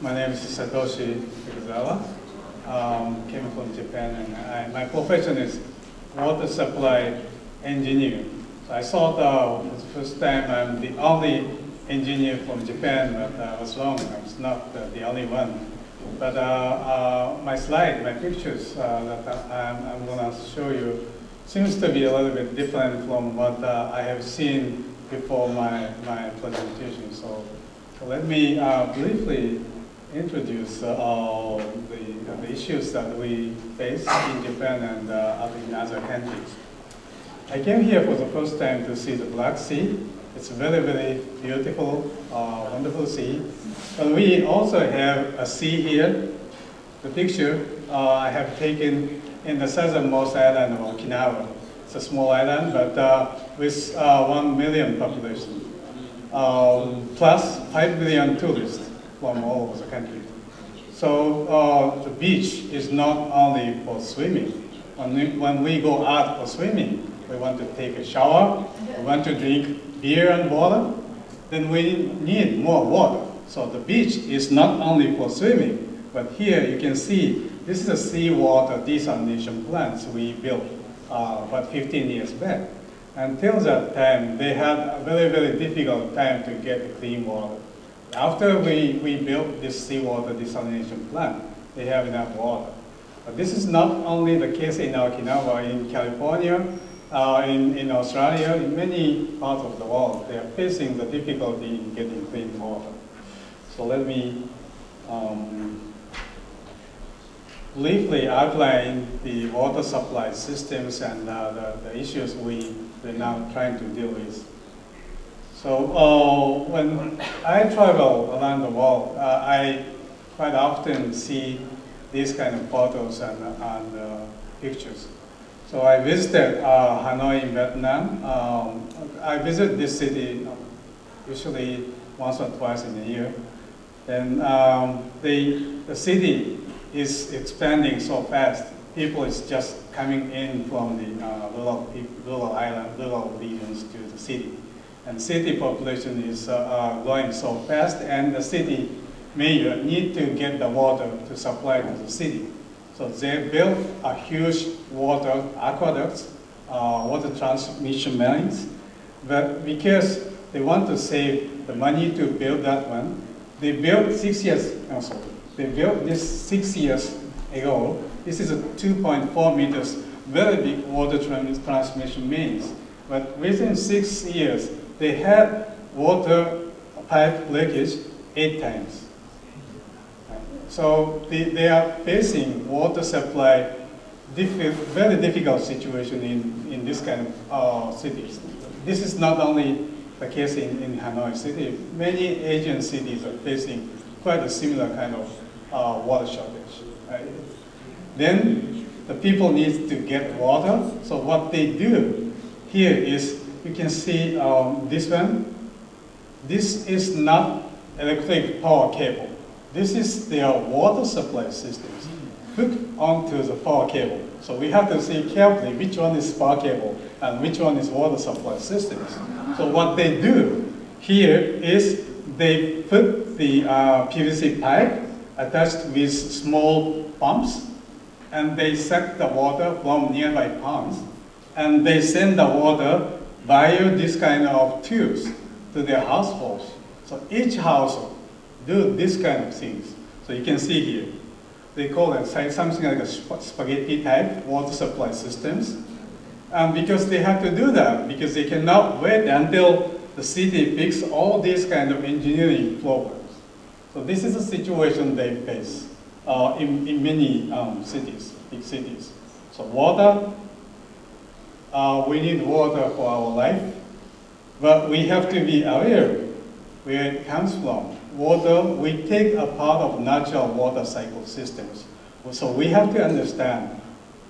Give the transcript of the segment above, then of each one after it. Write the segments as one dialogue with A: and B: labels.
A: My name is Satoshi Takizawa. Um, came from Japan, and I, my profession is water supply engineer. So I thought uh, the first time I'm the only engineer from Japan, but uh, I was wrong. I was not uh, the only one. But uh, uh, my slide, my pictures uh, that I'm, I'm going to show you seems to be a little bit different from what I have seen before my, my presentation. So, so let me briefly introduce uh, the, the, issues that we face in Japan and uh, in other countries. I came here for the first time to see the Black Sea. It's a very, very beautiful, uh, wonderful sea. But we also have a sea here. The picture uh, I have taken in the southernmost island of Okinawa. It's a small island, but uh, with uh, 1 million population, plus 5 million tourists from all over the country. So uh, the beach is not only for swimming. When we, when we go out for swimming, we want to take a shower, we want to drink beer and water, then we need more water. So the beach is not only for swimming, but here you can see this is a seawater desalination plant we built uh, about 15 years back. Until that time, they had a very, very difficult time to get clean water. After we, we built this seawater desalination plant, they have enough water. But this is not only the case in Okinawa, in California, uh, in, in Australia, in many parts of the world, they are facing the difficulty in getting clean water. So let me um, briefly outline the water supply systems and uh, the, the issues we, we're now trying to deal with. So uh, when I travel around the world, uh, I quite often see these kind of photos and, and uh, pictures. So I visited uh, Hanoi in Vietnam. Um, I visit this city usually once or twice in a year. And um, the, the city is expanding so fast. People is just coming in from the uh, rural, rural island, rural regions to the city and city population is uh, growing so fast, and the city mayor need to get the water to supply to the city. So they built a huge water aqueducts, uh, water transmission lines, but because they want to save the money to build that one, they built six years, also, they built this six years ago. This is a 2.4 meters, very big water transmission mains. But within six years, they had water pipe leakage eight times. So they, they are facing water supply very difficult situation in, in this kind of uh, cities. This is not only the case in, in Hanoi City. Many Asian cities are facing quite a similar kind of uh, water shortage. Right? Then the people need to get water. So what they do here is you can see um, this one. This is not electric power cable. This is their water supply systems hooked onto the power cable. So we have to see carefully which one is power cable and which one is water supply systems. So what they do here is they put the uh, PVC pipe attached with small pumps and they suck the water from nearby ponds and they send the water via this kind of tubes to their households. So each household do this kind of things. So you can see here, they call it something like a spaghetti type water supply systems. Um, because they have to do that, because they cannot wait until the city fix all these kind of engineering problems. So this is a situation they face uh, in, in many um, cities, big cities. So water uh, we need water for our life, but we have to be aware where it comes from. Water, we take a part of natural water cycle systems. So we have to understand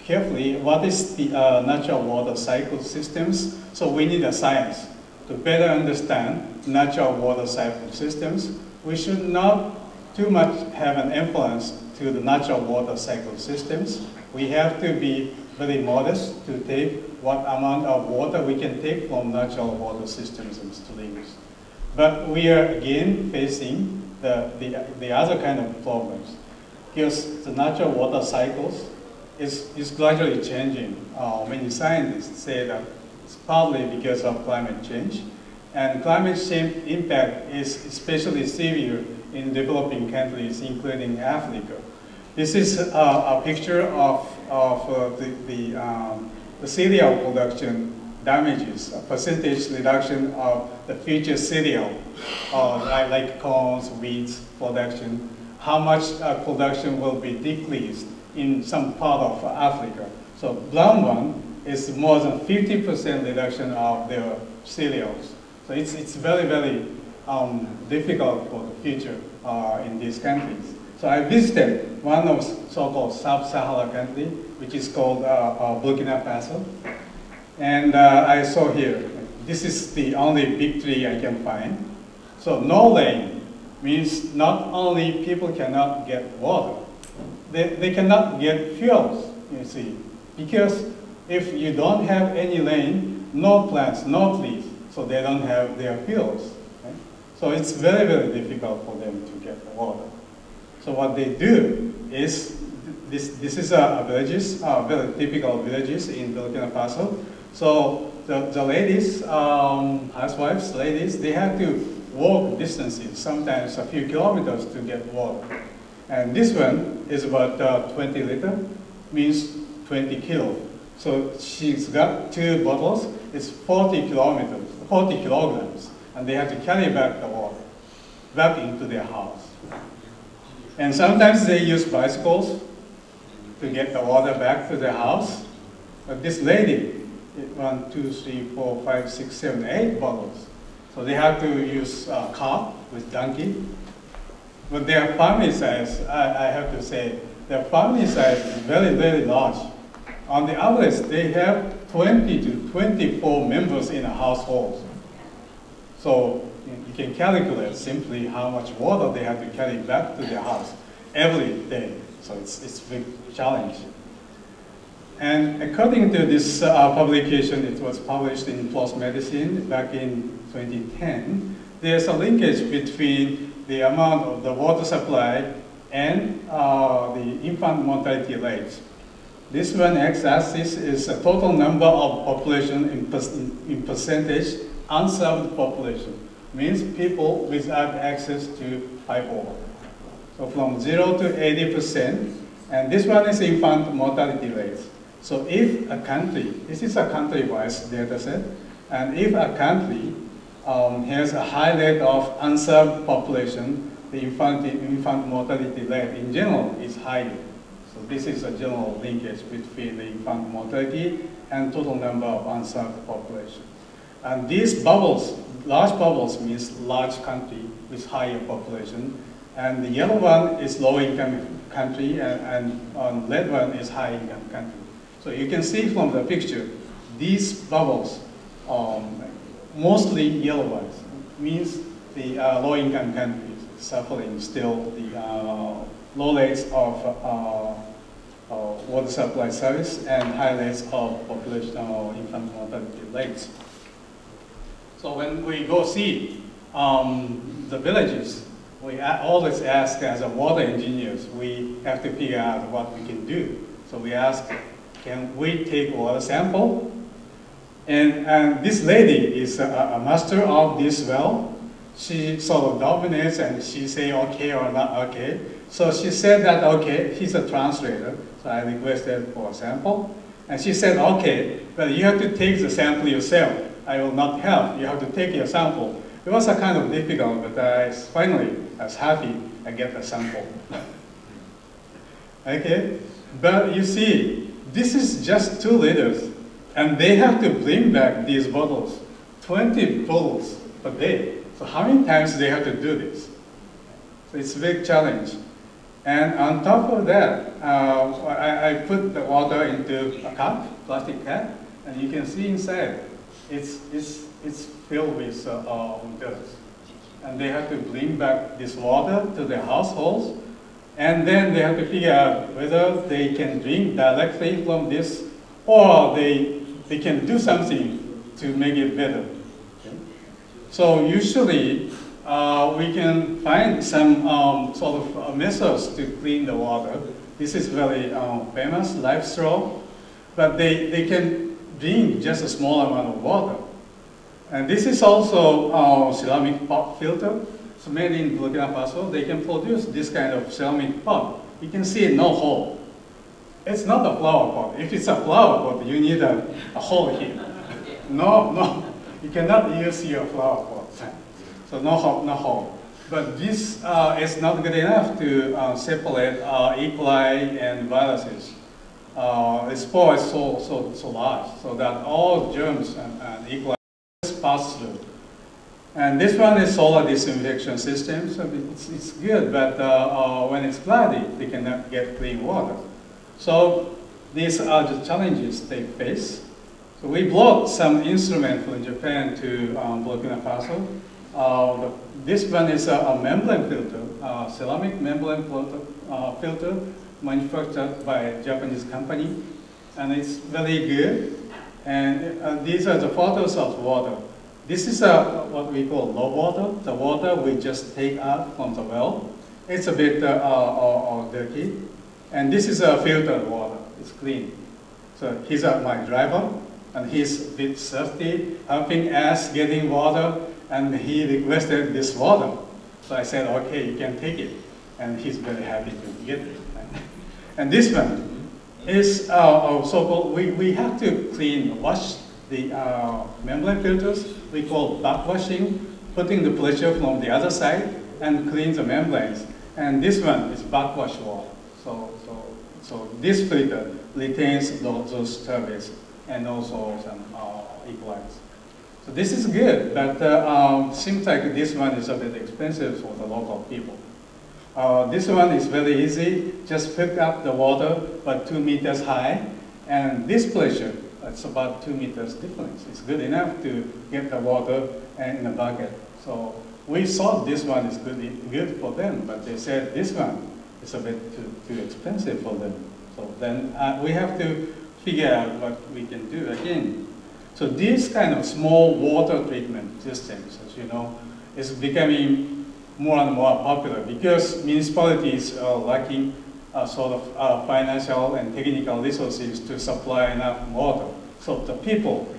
A: carefully what is the uh, natural water cycle systems. So we need a science to better understand natural water cycle systems. We should not too much have an influence to the natural water cycle systems. We have to be very modest to take what amount of water we can take from natural water systems and streams. But we are again facing the, the, the other kind of problems. Because the natural water cycles is, is gradually changing. Uh, many scientists say that it's partly because of climate change. And climate change impact is especially severe in developing countries, including Africa. This is a picture of, of uh, the, the, um, the cereal production damages, a percentage reduction of the future cereal, uh, like, like corns, wheat production, how much uh, production will be decreased in some part of Africa. So brown one is more than 50% reduction of their cereals. So it's, it's very, very um, difficult for the future uh, in these countries. So I visited one of so-called sub-Sahara country, which is called uh, uh, Burkina Faso. And uh, I saw here, this is the only big tree I can find. So no rain means not only people cannot get water, they, they cannot get fuels, you see. Because if you don't have any rain, no plants, no trees, so they don't have their fuels. So it's very, very difficult for them to get water. So what they do is, this, this is a, a villages, uh, very typical villages in Burkina Faso. So the, the ladies, um, housewives, ladies, they have to walk distances, sometimes a few kilometers to get water. And this one is about uh, 20 liter, means 20 kilo. So she's got two bottles, it's 40 kilometers, 40 kilograms, and they have to carry back the water back into their house. And sometimes they use bicycles to get the water back to their house. But this lady, one, two, three, four, five, six, seven, eight bottles. So they have to use a cart with donkey. But their family size, I, I have to say, their family size is very, very large. On the average, they have 20 to 24 members in a household. So can calculate simply how much water they have to carry back to their house every day. So it's, it's a big challenge. And according to this uh, publication, it was published in PLOS Medicine back in 2010, there's a linkage between the amount of the water supply and uh, the infant mortality rate. This one x-axis is the total number of population in, per in percentage unserved population. Means people without access to water. So from 0 to 80%, and this one is infant mortality rate. So if a country, this is a country-wise data set, and if a country um, has a high rate of unserved population, the infant, infant mortality rate in general is higher. So this is a general linkage between the infant mortality and total number of unserved population. And these bubbles, large bubbles means large country with higher population. And the yellow one is low income country and, and red one is high income country. So you can see from the picture, these bubbles, um, mostly yellow ones, means the uh, low income countries suffering still the uh, low rates of uh, uh water supply service and high rates of population or infant mortality rates. So when we go see um, the villages, we always ask as a water engineers, we have to figure out what we can do. So we ask, can we take water sample? And, and this lady is a, a master of this well. She sort of dominates and she say okay or not okay. So she said that okay, he's a translator. So I requested for a sample. And she said, okay, but you have to take the sample yourself. I will not help. You have to take your sample. It was a kind of difficult, but I finally I was happy I get a sample. okay, but you see, this is just two liters, and they have to bring back these bottles, 20 bottles a day. So how many times do they have to do this? So it's a big challenge. And on top of that, uh, I, I, put the water into a cup, plastic cup, and you can see inside, it's, it's, it's filled with uh, uh, dirt. And they have to bring back this water to their households, and then they have to figure out whether they can drink directly from this, or they, they can do something to make it better. So usually, uh, we can find some um, sort of uh, methods to clean the water. This is very uh, famous, LifeStraw, but they, they can drink just a small amount of water. And this is also a ceramic pot filter. So made in Burkina Faso, they can produce this kind of ceramic pot. You can see no hole. It's not a flower pot. If it's a flower pot, you need a, a hole here. No, no, you cannot use your flower pot. So no hole, no hole. But this uh, is not good enough to uh, separate uh, E. coli and viruses. Uh, spore is so, so, so large, so that all germs and, and E. coli pass through. And this one is solar disinfection system, so it's, it's good, but uh, uh, when it's cloudy, they cannot get clean water. So these are the challenges they face. So we brought some instrument from Japan to um, Burkina Faso. Uh, the, this one is a, a membrane filter, a ceramic membrane filter, uh, filter manufactured by a Japanese company. And it's very good. And uh, these are the photos of water. This is a, what we call low water, the water we just take out from the well. It's a bit uh, uh, uh, dirty. And this is a filtered water, it's clean. So he's uh, my driver, and he's a bit thirsty, helping us getting water, and he requested this water. So I said, okay, you can take it. And he's very happy to get it. And this one is uh, so-called, we, we have to clean, wash the uh, membrane filters. We call backwashing, putting the pressure from the other side and clean the membranes. And this one is backwash wall. So, so, so this filter retains those, those turbines and also some uh. So this is good, but uh, um, seems like this one is a bit expensive for the local people. Uh, this one is very easy, just pick up the water, but two meters high, and this pressure, it's about two meters difference. It's good enough to get the water in a bucket. So we thought this one is good, good for them, but they said this one is a bit too, too expensive for them. So then uh, we have to figure out what we can do again. So these kind of small water treatment systems, as you know, is becoming more and more popular because municipalities are lacking a sort of uh, financial and technical resources to supply enough water. So the people,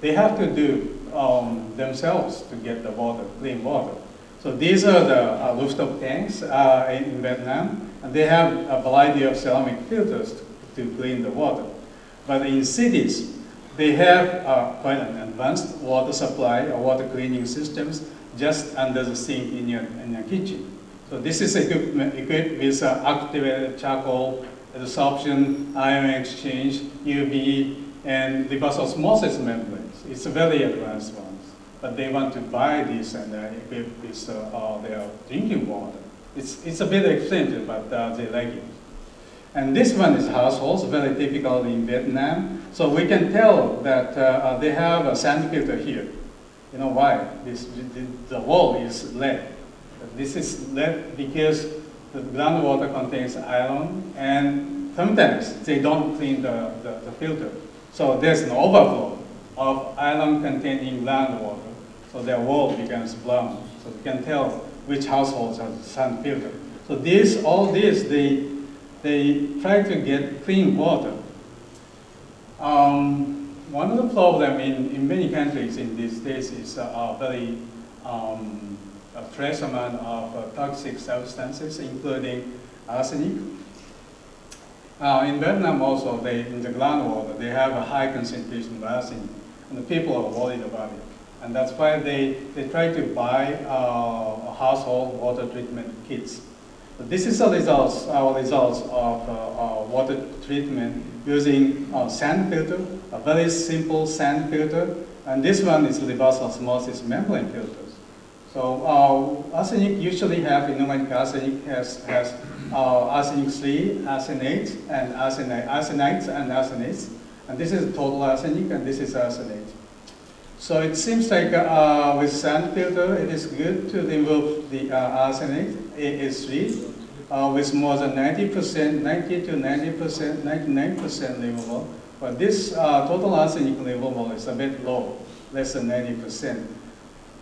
A: they have to do um, themselves to get the water, clean water. So these are the uh, rooftop tanks uh, in Vietnam, and they have a variety of ceramic filters to, to clean the water. But in cities, they have uh, quite an advanced water supply or water cleaning systems just under the sink in your, in your kitchen. So this is equipment equipped with uh, activated charcoal, adsorption, ion exchange, UV, and reverse osmosis membranes. It's a very advanced ones. But they want to buy this and uh, equip this uh, uh, their drinking water. It's, it's a bit expensive, but uh, they like it. And this one is households, very typical in Vietnam. So we can tell that uh, uh, they have a sand filter here. You know why? This, the, the wall is lead. This is lead because the groundwater contains iron and sometimes they don't clean the, the, the filter. So there's an overflow of iron containing groundwater. So their wall becomes brown. So you can tell which households have sand filter. So this, all this, they they try to get clean water. Um, one of the problems in, in many countries in these days is uh, very um, trace amount of uh, toxic substances, including arsenic. Uh, in Vietnam also, they, in the groundwater, they have a high concentration of arsenic, and the people are worried about it. And that's why they, they try to buy uh, household water treatment kits. This is the results, our results of uh, water treatment using a sand filter, a very simple sand filter, and this one is reverse osmosis membrane filters. So uh, arsenic usually have inorganic arsenic has, has uh, arsenic 3, arsenate, and arsenate, arsenites and arsenates. And this is total arsenic, and this is arsenate. So it seems like uh, with sand filter, it is good to remove the uh, arsenic, AS3, uh, with more than 90%, 90 to 90%, 99% removal. But this uh, total arsenic removal is a bit low, less than 90%.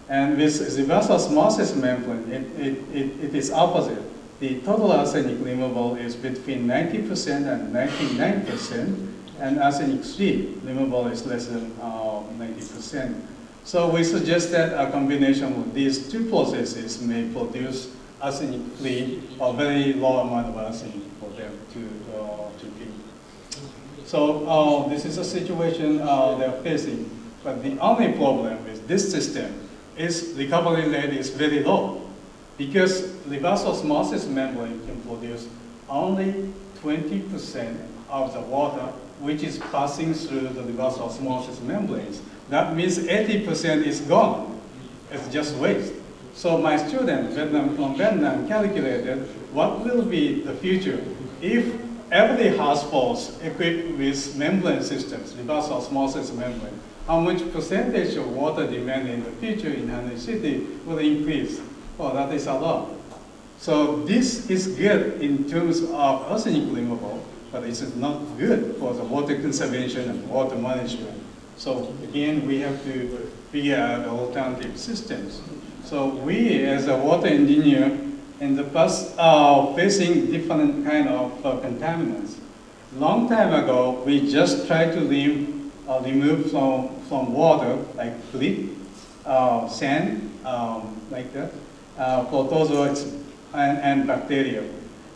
A: And with reverse osmosis membrane, it, it, it, it is opposite. The total arsenic removal is between 90% and 99%, and arsenic-free removal is less than uh, 90%. So we suggest that a combination of these two processes may produce arsenic-free or very low amount of arsenic for them to, uh, to be. So uh, this is a situation uh, they're facing. But the only problem with this system is recovery rate is very low because reverse osmosis membrane can produce only 20% of the water which is passing through the reverse osmosis membranes. That means 80% is gone. It's just waste. So my student Vietnam, from Vietnam calculated what will be the future if every household equipped with membrane systems, reverse osmosis membrane, how much percentage of water demand in the future in Hanoi City will increase. Well, that is a lot. So this is good in terms of arsenic removal, but it's not good for the water conservation and water management. So again, we have to figure out alternative systems. So we, as a water engineer, in the past are facing different kind of uh, contaminants. Long time ago, we just tried to leave, uh, remove from, from water, like grit, uh, sand, um, like that, uh, and, and bacteria.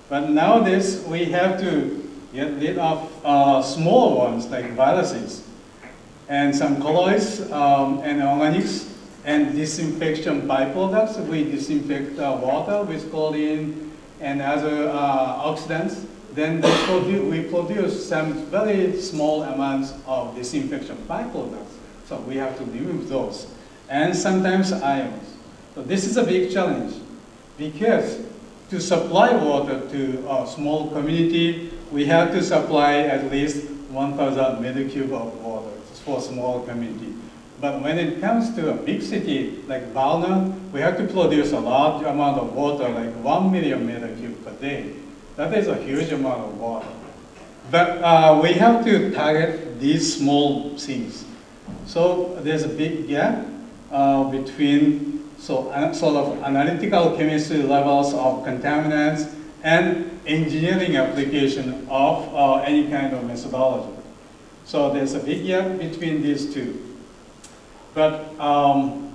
A: But nowadays, we have to get rid of uh, small ones, like viruses, and some colloids um, and organics, and disinfection byproducts. We disinfect uh, water with chlorine and other uh, oxidants. Then produ we produce some very small amounts of disinfection byproducts. So we have to remove those. And sometimes ions. So this is a big challenge because to supply water to a small community, we have to supply at least 1,000 meter cube of water for a small community. But when it comes to a big city like Varna, we have to produce a large amount of water, like 1 million meter cube per day. That is a huge amount of water. But uh, we have to target these small things. So there's a big gap uh, between so, uh, sort of analytical chemistry levels of contaminants and engineering application of uh, any kind of methodology. So there's a big gap between these two. But um,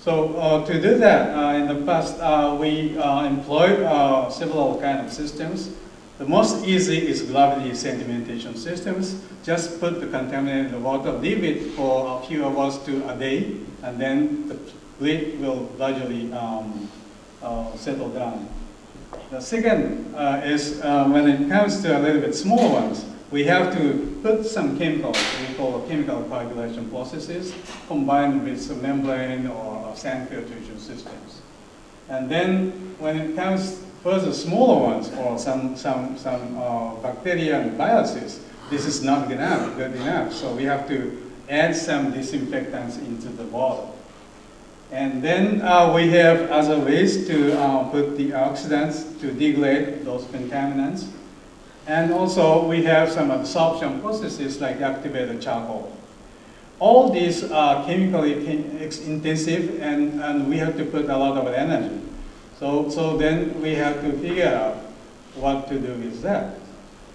A: so uh, to do that, uh, in the past, uh, we uh, employed uh, several kind of systems. The most easy is gravity sedimentation systems. Just put the contaminant in the water, leave it for a few hours to a day, and then the grit will gradually um, uh, settle down. The second is when it comes to a little bit small ones, we have to put some chemicals, we call chemical coagulation processes, combined with some membrane or sand filtration systems. And then when it comes further smaller ones, or some, some, some uh, bacteria and viruses, this is not good enough, good enough. So we have to add some disinfectants into the water. And then uh, we have other ways to uh, put the oxidants to degrade those contaminants. And also we have some absorption processes like activated charcoal. All these are chemically intensive and, and we have to put a lot of energy. So, so then we have to figure out what to do with that.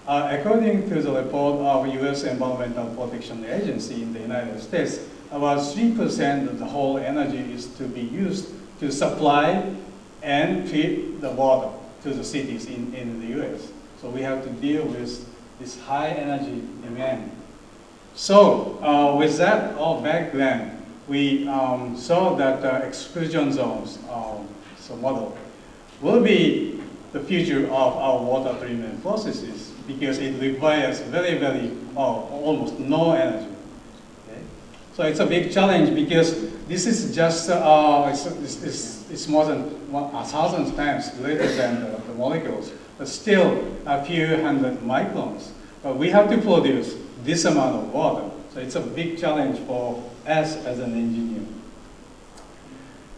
A: Uh, according to the report of U.S. Environmental Protection Agency in the United States, about 3% of the whole energy is to be used to supply and treat the water to the cities in, in the U.S. So we have to deal with this high energy demand. So uh, with that all background, we um, saw that uh, exclusion zones um, so model will be the future of our water treatment processes because it requires very, very, uh, almost no energy. Okay? So it's a big challenge because this is just, uh, it's, it's, it's, more than one, a thousand times greater than the, the molecules still a few hundred microns. But we have to produce this amount of water. So it's a big challenge for us as an engineer.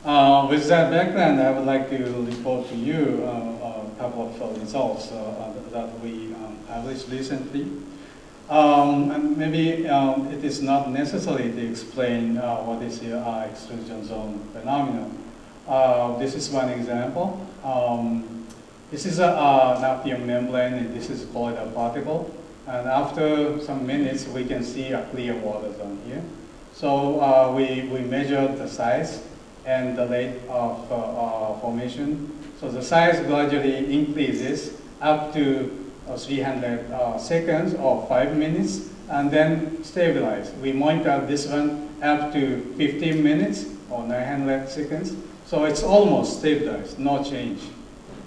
A: Uh, with that background, I would like to report to you uh, a couple of results uh, that we um, published recently. Um, and maybe um, it is not necessary to explain uh, what is the exclusion zone phenomenon. Uh, this is one example. Um, this is a, nafion membrane, and this is called a particle. And after some minutes, we can see a clear water zone here. So uh, we, we measured the size and the rate of uh, uh, formation. So the size gradually increases up to uh, 300 uh, seconds or 5 minutes and then stabilize. We monitor this one up to 15 minutes or 900 seconds. So it's almost stabilized, no change,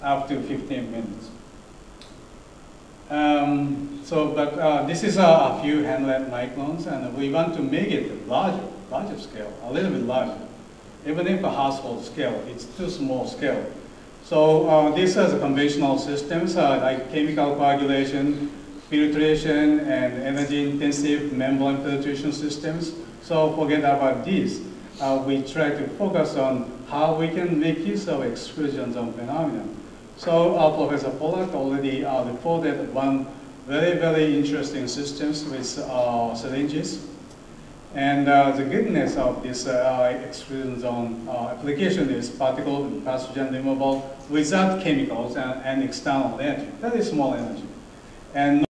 A: up to 15 minutes. Um, so, but uh, this is a, few hundred microns, and we want to make it larger, larger scale, a little bit larger. Even if a household scale, it's too small scale. So uh, these are the conventional systems uh, like chemical coagulation, filtration, and energy-intensive membrane filtration systems. So forget about these. Uh, we try to focus on how we can make use of exclusion zone phenomenon. So uh, Professor Pollack already uh, reported one very, very interesting systems with uh, syringes. And uh, the goodness of this uh, exclusion zone uh, application is particle and pathogen removal without chemicals and, and, external energy, very small energy. And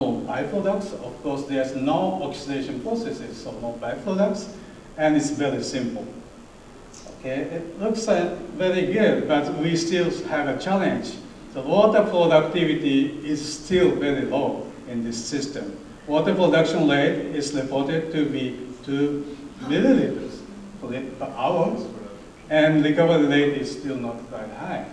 A: no byproducts, of course there's no oxidation processes, so no byproducts, and it's very simple. It looks uh, very good, but we still have a challenge. The water productivity is still very low in this system. Water production rate is reported to be 2 milliliters per hour, and recovery rate is still not quite high.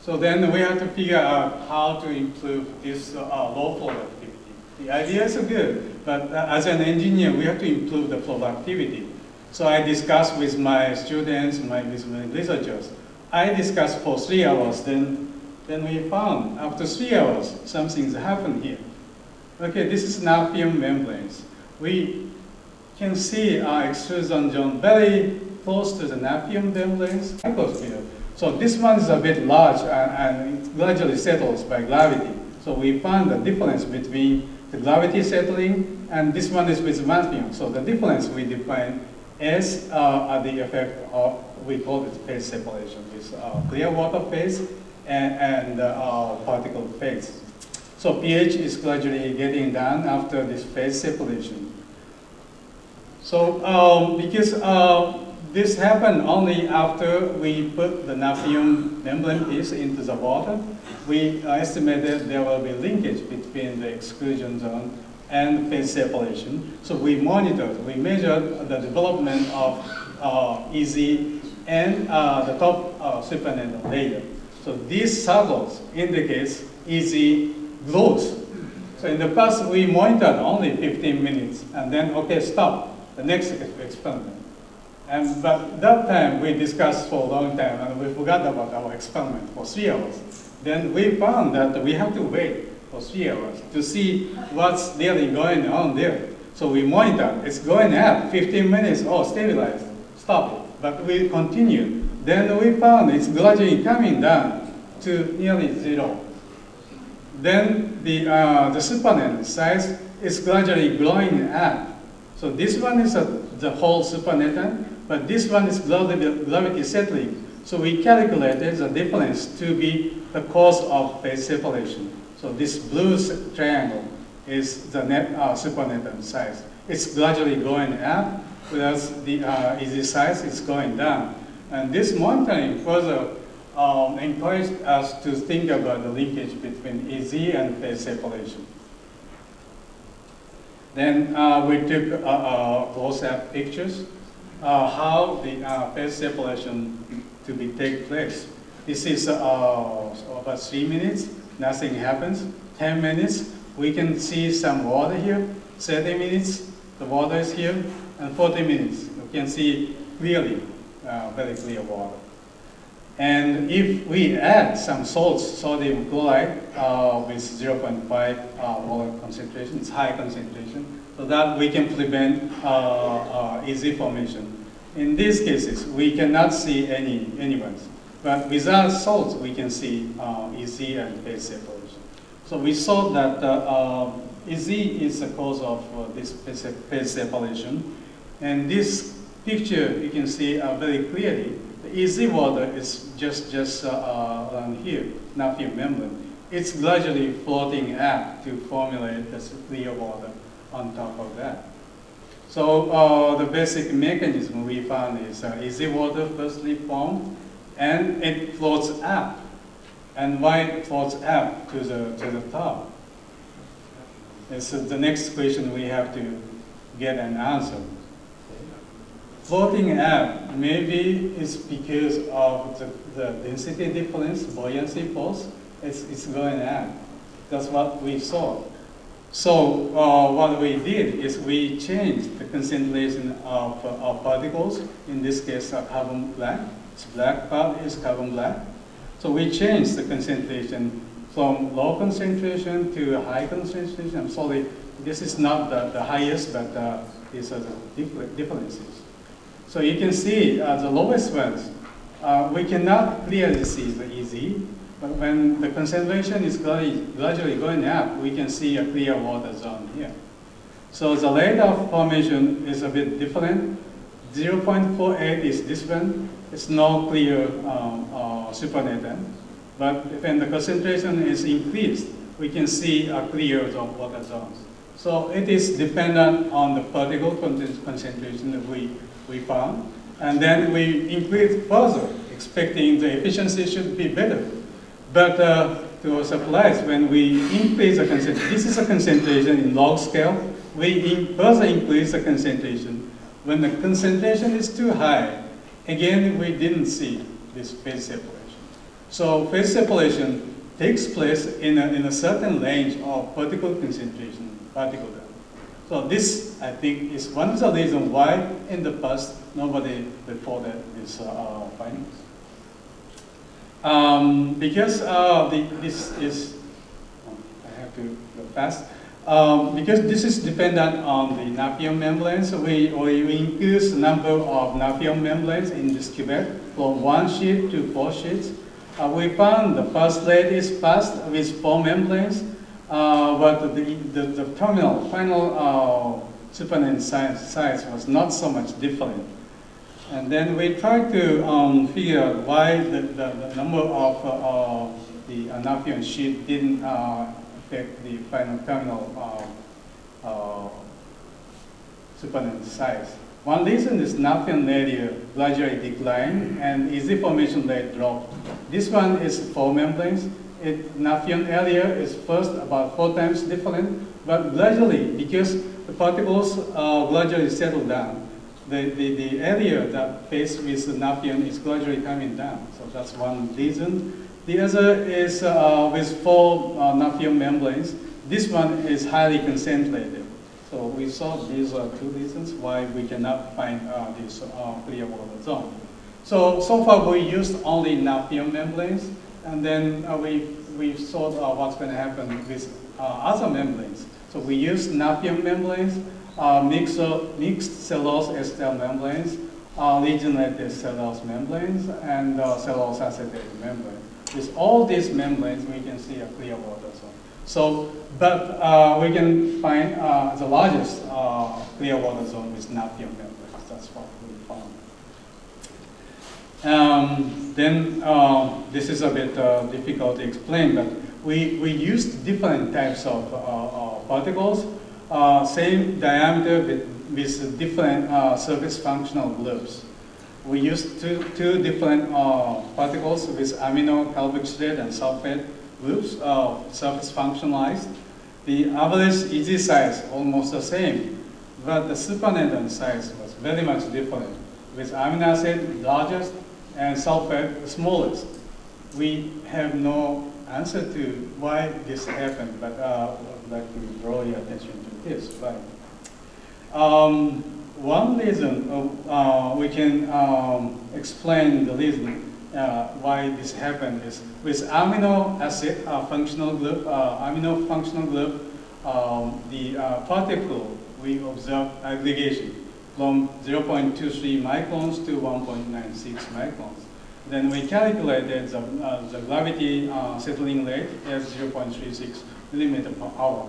A: So then we have to figure out how to improve this uh, low productivity. The idea is good, but uh, as an engineer, we have to improve the productivity. So I discussed with my students, my, with my researchers. I discussed for three hours, then, then we found after three hours, something's happened here. Okay, this is nafion membranes. We can see our exclusion zone very close to the nafion membranes microsphere. So this one is a bit large and, and gradually settles by gravity. So we found the difference between the gravity settling and this one is with nafion. So the difference we define as uh, the effect of, we call it phase separation, with uh, clear water phase and, and uh, particle phase. So pH is gradually getting down after this phase separation. So um, because uh, this happened only after we put the nafion membrane piece into the water, we estimated there will be linkage between the exclusion zone and phase separation. So we monitored, we measured the development of uh, EZ and uh, the top uh, layer. So these circles indicates EZ growth. So in the past we monitored only 15 minutes and then okay stop the next experiment. And but that time we discussed for a long time and we forgot about our experiment for three hours. Then we found that we have to wait hours to see what's really going on there. So we monitor, it's going up, 15 minutes, oh, stabilized, stop. But we continue. Then we found it's gradually coming down to nearly zero. Then the, uh, the supernatant size is gradually growing up. So this one is a, the whole supernatant, but this one is gravity, gravity settling. So we calculated the difference to be the cause of phase separation. So this blue triangle is the net uh, supernatant size. It's gradually going up, whereas the uh, EZ size is going down. And this monitoring further um, encouraged us to think about the linkage between EZ and phase separation. Then uh, we took uh, uh, close-up pictures, uh, how the phase separation to be take place. This is about three minutes nothing happens. 10 minutes, we can see some water here. 30 minutes, the water is here. And 40 minutes, you can see clearly, uh, very clear water. And if we add some salts, sodium chloride uh, with 0.5 uh, molar concentration, it's high concentration, so that we can prevent uh, uh EZ formation. In these cases, we cannot see any, any ones. But without salt, we can see uh, EZ and phase separation. So we saw that uh, um, EZ is the cause of uh, this phase separation. And this picture, you can see uh, very clearly, the EZ water is just, just uh, uh, around here, not Nafion membrane. It's gradually floating up to formulate the clear water on top of that. So uh, the basic mechanism we found is uh, EZ water firstly formed, and it floats up. And why it floats up to the, to the top? It's the next question we have to get an answer. Floating up, maybe it's because of the, the density difference, buoyancy force, it's, it's going up. That's what we saw. So uh, what we did is we changed the concentration of, uh, of particles, in this case carbon black. This black part is carbon black. So we change the concentration from low concentration to high concentration. I'm sorry, this is not the, the highest, but uh, these are the differences. So you can see uh, the lowest ones, uh, we cannot clearly see the EZ, but when the concentration is gradually going up, we can see a clear water zone here. So the rate of formation is a bit different. 0.48 is this one. It's no clear um, uh, supernatant. But when the concentration is increased, we can see a clear zone, water zones. So it is dependent on the particle concentration that we, we found. And then we increase further, expecting the efficiency should be better. But uh, to our surprise, when we increase the concentration, this is a concentration in log scale, we in further increase the concentration. When the concentration is too high, again, we didn't see this phase separation. So phase separation takes place in a, in a certain range of particle concentration, particle depth. So this, I think, is one of the reasons why in the past nobody reported these uh, findings. Um, because uh, the, this is, oh, I have to go fast. Um, because this is dependent on the Nafion membranes, we, we increase the number of Nafion membranes in this cuvette from one sheet to four sheets. Uh, we found the first rate is passed with four membranes, uh, but the, the, the, terminal, final uh, supernatant size, size was not so much different. And then we tried to um, figure out why the, the, the number of uh, uh the Nafion sheet didn't uh, the final terminal uh, supernatant size. One reason is Nafion area gradually declined and EZ formation rate dropped. This one is four membranes. It, Nafion area is first about four times different, but gradually, because the particles uh, gradually settle down, the, the, the area that face with Nafion is gradually coming down. So that's one reason. The other is uh, with four uh, Nafion membranes. This one is highly concentrated. So we saw these are two reasons why we cannot find uh, this uh, clear water zone. So, so far we used only Nafion membranes, and then uh, we, we saw uh, what's going to happen with uh, other membranes. So we used Nafion membranes, uh, mixed, mixed cellulose ester membranes, uh, regenerated cellulose membranes, and uh, cellulose acetate membrane. With all these membranes, we can see a clear water zone. So, but uh, we can find uh, the largest uh, clear water zone with Nafion membranes. That's what we found. Um, then uh, this is a bit uh, difficult to explain, but we, we used different types of uh, particles, same diameter with, with different surface functional groups. We used two, two different particles with amino carboxylate and sulfate groups of surface functionalized. The average EZ size almost the same, but the supernatant size was very much different, with amino acid largest and sulfate smallest. We have no answer to why this happened, but uh, I'd like to draw your attention to this. Right. Um, one reason uh, uh we can um, explain the reason uh, why this happened is with amino acid uh, functional group, uh, amino functional group, um, the uh, particle we observe aggregation from 0.23 microns to 1.96 microns. Then we calculated the, the gravity settling rate as 0.36 millimeter per hour.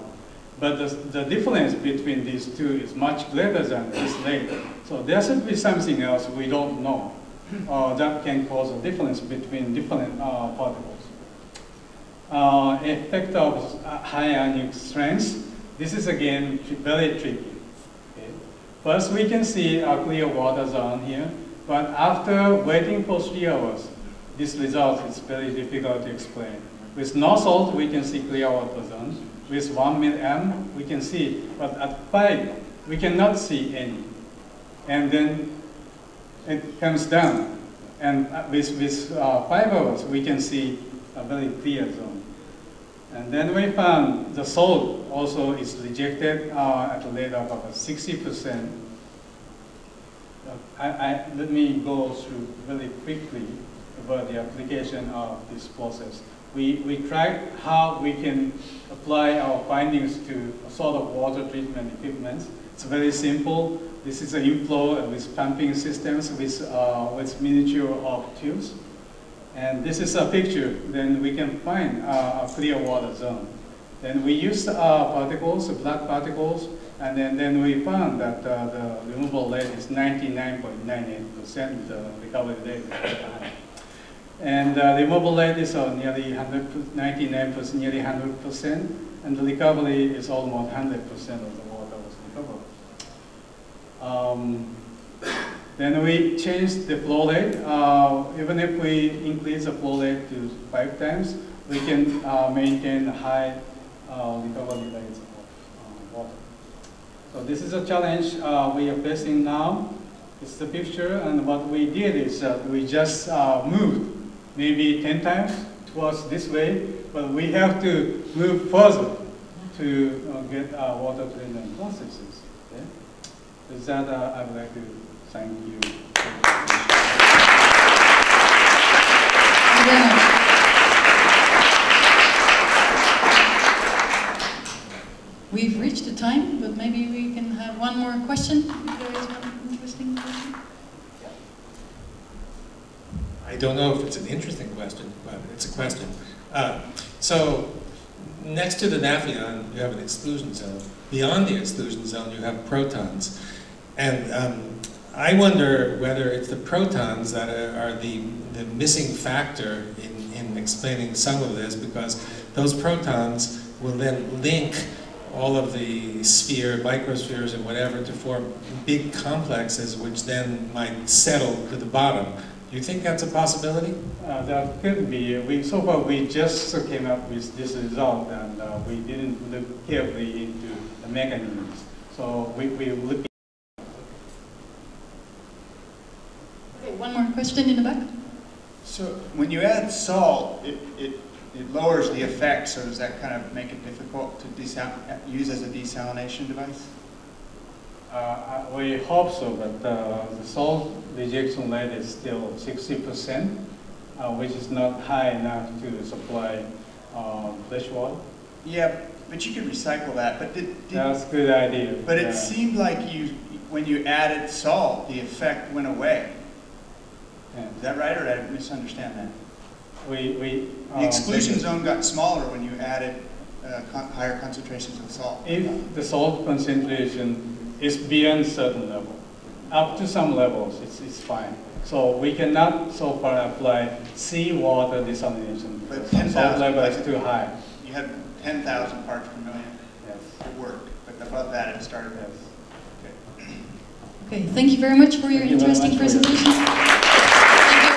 A: But the, the difference between these two is much greater than this lake. So there should be something else we don't know uh, that can cause a difference between different uh, particles. Uh, effect of high ionic strength. This is again very tricky. Okay. First, we can see a clear water zone here, but after waiting for three hours, this result is very difficult to explain. With no salt, we can see clear water zones. With 1 millim, we can see, but at 5, we cannot see any. And then it comes down. And uh, with, with uh, 5 hours, we can see a very clear zone. And then we found the salt also is rejected uh, at a rate of about 60%. Uh, I, I, let me go through very quickly about the application of this process. We, we tried how we can apply our findings to a sort of water treatment equipment. It's very simple. This is an inflow with pumping systems with, uh, with miniature of tubes. And this is a picture, then we can find uh, a clear water zone. Then we use uh, particles, black particles, and then, then we found that uh, the removal rate is 99.98%, the recovery rate. And uh, the removal rate is uh, nearly 100, 99%, nearly 100%, and the recovery is almost 100% of the water was recovered. Um, then we change the flow rate. Uh, even if we increase the flow rate to five times, we can uh, maintain high uh, recovery rates of uh, water. So this is a challenge we are facing now. It's the picture, and what we did is we just moved maybe 10 times towards this way, but we have to move further to uh, get our water treatment processes. Okay? With that, uh, I would like to thank you.
B: We've reached the time, but maybe we can have one more question. If there is one interesting question.
C: I don't know if it's an interesting question, but it's a question. Uh, so, next to the Nafion, you have an exclusion zone. Beyond the exclusion zone, you have protons. And um, I wonder whether it's the protons that are, are the, the missing factor in, in explaining some of this, because those protons will then link all of the sphere, microspheres, and whatever to form big complexes, which then might settle to the bottom. Do you think that's a possibility?
A: Uh, that could be. We, so far, we just came up with this result, and uh, we didn't look carefully into the mechanisms. So we, we look.
B: Okay, one more question in the back.
D: So when you add salt, it, it, it lowers the effect, so does that kind of make it difficult to desal- use as a desalination device?
A: Uh, we hope so, but uh, the salt rejection rate is still 60%, uh, which is not high enough to supply uh, fresh water.
D: Yeah, but you could recycle that, but did, did,
A: That's a good idea.
D: but
A: yeah.
D: it seemed like you, when you added salt, the effect went away.
A: Yeah.
D: Is that right, or did I misunderstand that?
A: We, we.
D: The
A: um,
D: exclusion zone got smaller when you added uh, higher concentrations of salt.
A: If the salt concentration is beyond certain level, up to some levels, it's, it's fine. So we cannot so far apply seawater desalination
D: But
A: because some
D: 10,000,
A: salt level is too high.
D: You had 10,000 parts per million,
A: Yes,
D: it worked, but above that it started.
A: yes.
B: Okay, thank you very much for your
A: Thank
B: interesting
A: much for your-
B: presentation.